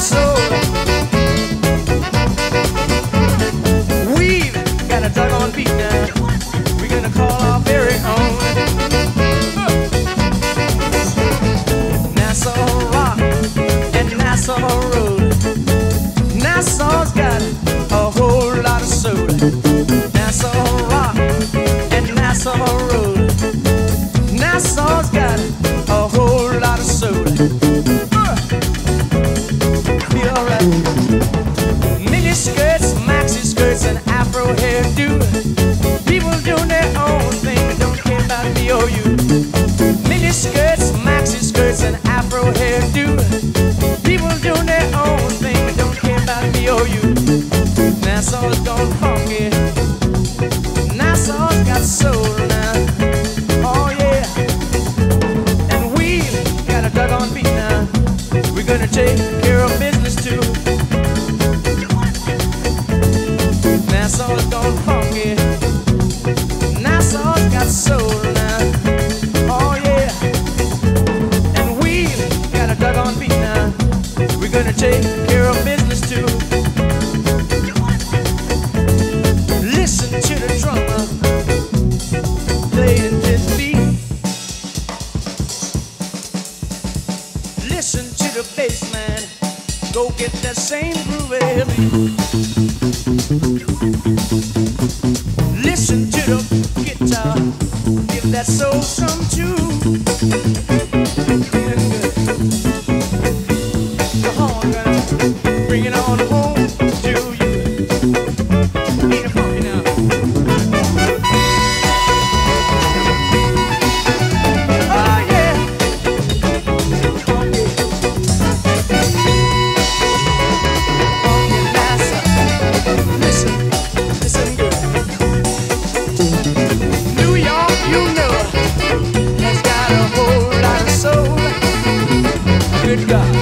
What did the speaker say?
so Nassau's gone funky. Nassau's got soul now. Oh yeah. And we got a doggone beat now. We're gonna take care of business too. Listen to the drummer playing this beat. Listen to the bass man. Go get that same groove. Some Good God.